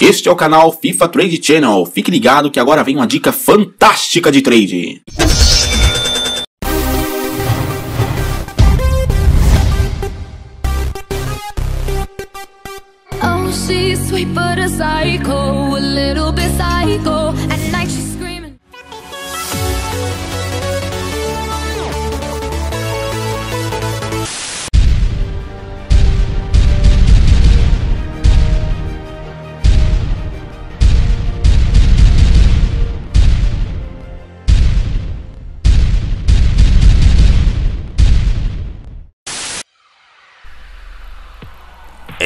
Este é o canal FIFA Trade Channel. Fique ligado que agora vem uma dica fantástica de trade. Oh, she's sweet but a psycho, a little bit psycho.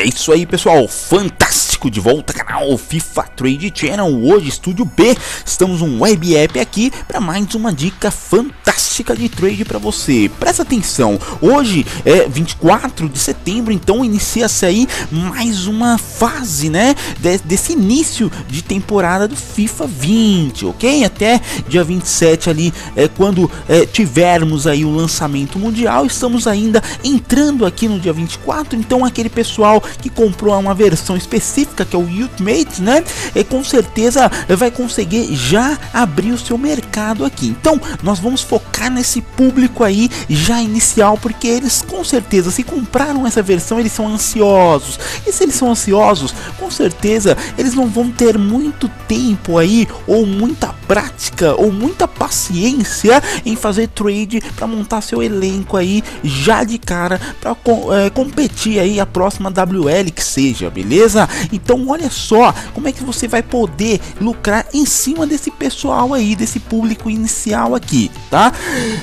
É isso aí, pessoal. Fantástico de volta canal FIFA Trade Channel. Hoje, Estúdio B, estamos um web app aqui para mais uma dica fantástica de trade para você. Presta atenção. Hoje é 24 de setembro, então inicia-se aí mais uma fase, né, de, desse início de temporada do FIFA 20, OK? Até dia 27 ali é quando é, tivermos aí o lançamento mundial, estamos ainda entrando aqui no dia 24, então aquele pessoal que comprou uma versão específica que é o Ultimate, né? E com certeza vai conseguir já abrir o seu mercado aqui. Então, nós vamos focar nesse público aí já inicial, porque eles com certeza se compraram essa versão, eles são ansiosos. E se eles são ansiosos, com certeza eles não vão ter muito tempo aí ou muita prática ou muita paciência em fazer trade para montar seu elenco aí já de cara para é, competir aí a próxima WL que seja, beleza? Então olha só como é que você vai poder lucrar em cima desse pessoal aí, desse público inicial aqui, tá?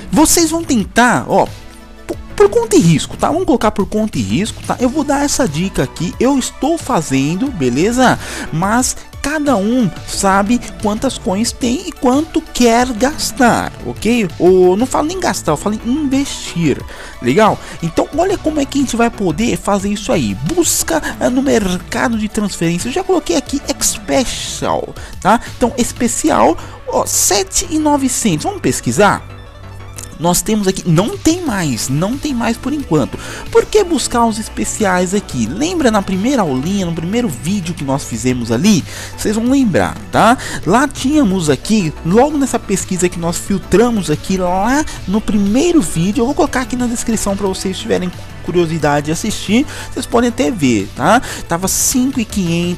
Vocês vão tentar, ó, por conta e risco, tá? Vamos colocar por conta e risco, tá? Eu vou dar essa dica aqui, eu estou fazendo, beleza? Mas cada um sabe quantas coins tem e quanto quer gastar, ok? Ou não falo nem gastar, eu falo em investir, legal? Então olha como é que a gente vai poder fazer isso aí. Busca eh, no mercado de transferência. Eu já coloquei aqui Special, tá? Então especial, ó, 7,900. Vamos pesquisar? Nós temos aqui, não tem mais, não tem mais por enquanto. Por que buscar os especiais aqui? Lembra na primeira aulinha, no primeiro vídeo que nós fizemos ali? Vocês vão lembrar, tá? Lá tínhamos aqui, logo nessa pesquisa que nós filtramos aqui lá no primeiro vídeo, eu vou colocar aqui na descrição para vocês tiverem curiosidade de assistir, vocês podem até ver, tá? Tava 5.500,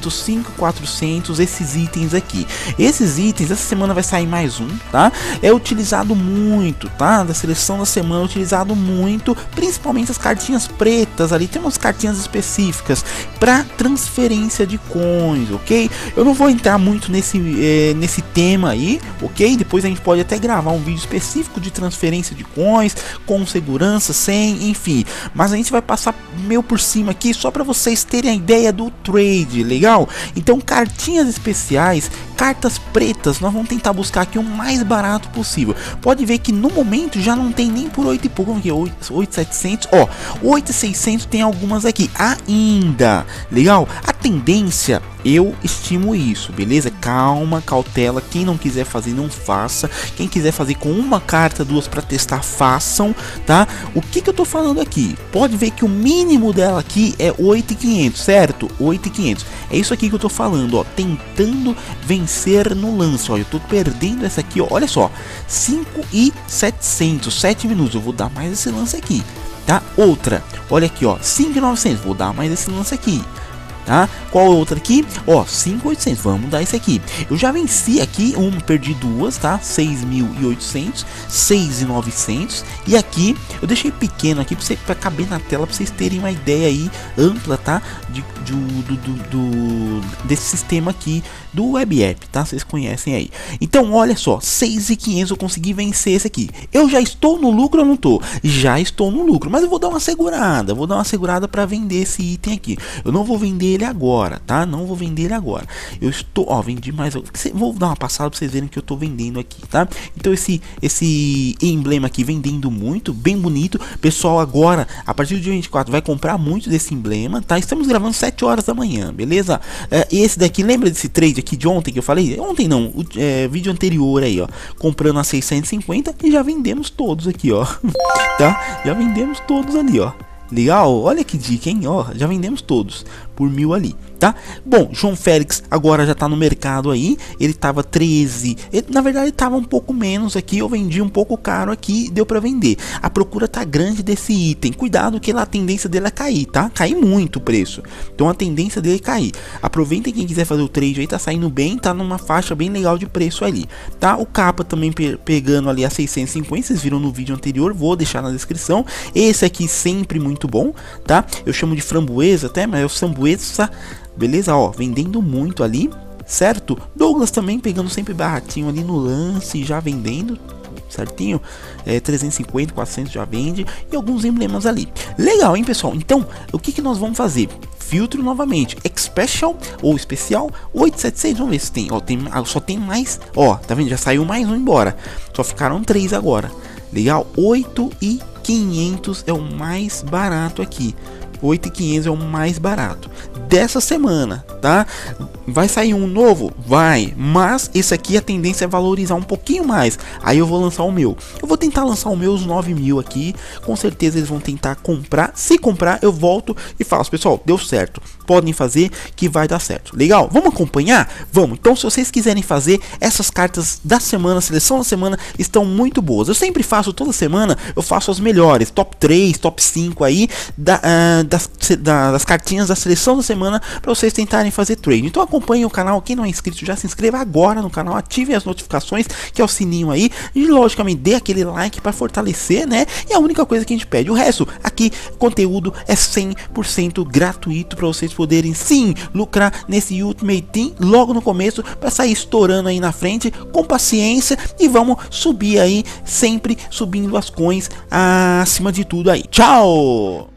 5.400 esses itens aqui. Esses itens, essa semana vai sair mais um, tá? É utilizado muito, tá? Da seleção da semana é utilizado muito, principalmente as cartinhas pretas ali, tem umas cartinhas específicas para transferência de coins, ok? Eu não vou entrar muito nesse, é, nesse tema aí, ok? Depois a gente pode até gravar um vídeo específico de transferência de coins, com segurança, sem, enfim, mas a gente vai passar meio por cima aqui só para vocês terem a ideia do trade, legal? Então, cartinhas especiais, cartas pretas, nós vamos tentar buscar aqui o mais barato possível. Pode ver que no momento já não tem nem por 8 e pouco, aqui, 8,700, ó, 8,600 tem algumas aqui ainda, legal? A tendência eu estimo isso, beleza? Calma, cautela. Quem não quiser fazer, não faça. Quem quiser fazer com uma carta, duas para testar, façam, tá? O que, que eu tô falando aqui? Pode ver que o mínimo dela aqui é 8,500, certo? 8,500. É isso aqui que eu tô falando, ó. Tentando vencer no lance, ó. Eu tô perdendo essa aqui, ó. Olha só, 5,700, 7 minutos. Eu vou dar mais esse lance aqui, tá? Outra, olha aqui, ó. 5,900. Vou dar mais esse lance aqui tá? Qual outra aqui? Ó, 5.800, vamos dar esse aqui. Eu já venci aqui, um, perdi duas, tá? 6.800, 6.900 e aqui eu deixei pequeno aqui para para caber na tela para vocês terem uma ideia aí ampla, tá? De, de do, do, do, desse sistema aqui do web app, tá? Vocês conhecem aí. Então, olha só, 6.500 eu consegui vencer esse aqui. Eu já estou no lucro ou não tô? Já estou no lucro, mas eu vou dar uma segurada, vou dar uma segurada para vender esse item aqui. Eu não vou vender ele agora, tá? Não vou vender ele agora. Eu estou, ó, vendi mais. Vou dar uma passada para vocês verem que eu estou vendendo aqui, tá? Então esse esse emblema aqui vendendo muito, bem bonito. Pessoal, agora a partir do dia 24 vai comprar muito desse emblema, tá? Estamos gravando 7 horas da manhã, beleza? É, esse daqui, lembra desse trade aqui de ontem que eu falei? Ontem não, o é, vídeo anterior aí, ó, comprando a 650 e já vendemos todos aqui, ó. tá? Já vendemos todos ali, ó. Legal? Olha que dica, hein? Ó, já vendemos todos. Por mil ali, tá? Bom, João Félix agora já tá no mercado aí, ele tava 13, ele, na verdade tava um pouco menos aqui, eu vendi um pouco caro aqui, deu para vender. A procura tá grande desse item, cuidado que lá a tendência dele é cair, tá? Cair muito o preço, então a tendência dele é cair. Aproveitem quem quiser fazer o trade aí, tá saindo bem, tá numa faixa bem legal de preço ali, tá? O capa também pe pegando ali a 650, vocês viram no vídeo anterior, vou deixar na descrição. Esse aqui sempre muito bom, tá? Eu chamo de framboesa até, mas é o Beleza? Ó, vendendo muito ali, certo? Douglas também pegando sempre baratinho ali no lance, já vendendo, certinho? É, 350, 400 já vende e alguns emblemas ali. Legal, hein, pessoal? Então, o que, que nós vamos fazer? Filtro novamente, Special ou especial 876, vamos ver se tem, ó, tem, só tem mais, ó, tá vendo? Já saiu mais um embora, só ficaram três agora. Legal? 8 e 500 é o mais barato aqui. 8,500 é o mais barato dessa semana, tá? Vai sair um novo? Vai, mas esse aqui a tendência é valorizar um pouquinho mais. Aí eu vou lançar o meu. Eu vou tentar lançar o meu os 9 mil aqui. Com certeza eles vão tentar comprar. Se comprar, eu volto e faço, pessoal, deu certo. Podem fazer que vai dar certo. Legal? Vamos acompanhar? Vamos. Então, se vocês quiserem fazer essas cartas da semana, seleção da semana, estão muito boas. Eu sempre faço toda semana, eu faço as melhores, top 3, top 5 aí da, uh, das, da, das cartinhas da seleção da semana para vocês tentarem fazer trade. Então acompanhe o canal, quem não é inscrito já se inscreva agora no canal, ative as notificações, que é o sininho aí, e logicamente dê aquele like para fortalecer, né? E a única coisa que a gente pede, o resto aqui conteúdo é 100% gratuito para vocês poderem sim lucrar nesse Ultimate Team logo no começo para sair estourando aí na frente com paciência e vamos subir aí sempre subindo as coins acima de tudo aí. Tchau!